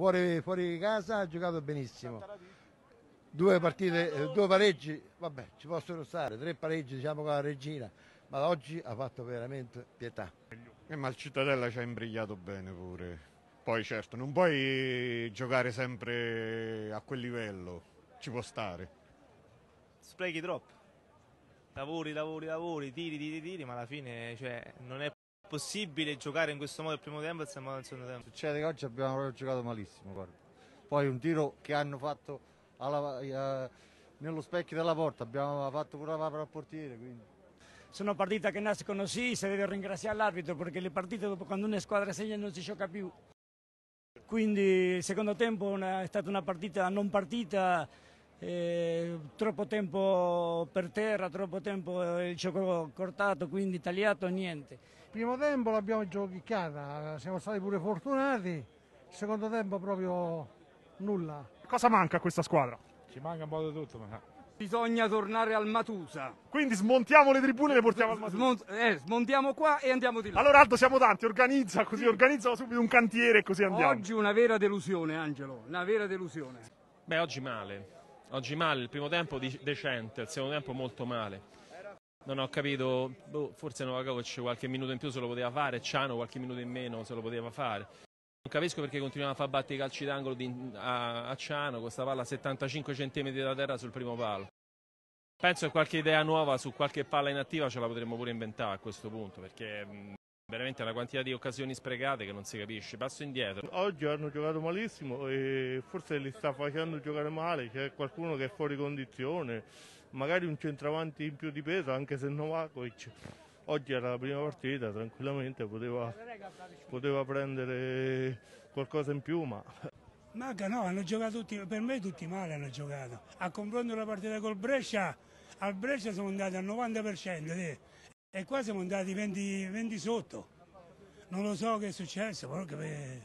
fuori, fuori casa ha giocato benissimo. Due partite, eh, due pareggi, vabbè, ci possono stare, tre pareggi diciamo con la regina, ma oggi ha fatto veramente pietà. Eh, ma il Cittadella ci ha imbrigliato bene pure. Poi certo, non puoi giocare sempre a quel livello, ci può stare. Sprechi troppo. Lavori, lavori, lavori, tiri, tiri, tiri, ma alla fine cioè, non è possibile giocare in questo modo il primo tempo e il secondo tempo. Succede che oggi abbiamo proprio giocato malissimo, guarda. Poi un tiro che hanno fatto alla- eh, nello specchio della porta, abbiamo fatto pure la papera al portiere, quindi... Sono partite che nascono sì, si deve ringraziare l'arbitro perché le partite dopo quando una squadra segna non si gioca più. Quindi il secondo tempo una- è stata una partita non partita, eh, troppo tempo per terra, troppo tempo eh, il gioco cortato, quindi tagliato, niente. primo tempo l'abbiamo giochicata, siamo stati pure fortunati, il secondo tempo proprio nulla. Cosa manca a questa squadra? Ci manca un po' di tutto, ma Bisogna tornare al Matusa. Quindi smontiamo le tribune e le portiamo al Matusa. Smont- eh, smontiamo qua e andiamo di là. Allora Aldo siamo tanti, organizza così, organizza subito un cantiere e così andiamo. Oggi una vera delusione, Angelo, una vera delusione. Beh, oggi male. Oggi male, il primo tempo decente, il secondo tempo molto male. Non ho capito, boh, forse Novakovic qualche minuto in più se lo poteva fare, Ciano qualche minuto in meno se lo poteva fare. Non capisco perché continuiamo a far battere i calci d'angolo di- a, a Ciano con questa palla a 75 cm da terra sul primo palo. Penso che qualche idea nuova su qualche palla inattiva ce la potremmo pure inventare a questo punto, perché veramente è una quantità di occasioni sprecate che non si capisce. Passo indietro. Oggi hanno giocato malissimo e forse li sta facendo giocare male, c'è qualcuno che è fuori condizione, magari un centravanti in più di peso, anche se Novakovic oggi era la prima partita, tranquillamente poteva, poteva prendere qualcosa in più, ma Manca no, hanno giocato tutti, per me tutti male hanno giocato. A confronto della partita col Brescia, al Brescia siamo andati al 90% sì. E qua siamo andati 20, 20 sotto. Non lo so che è successo, però che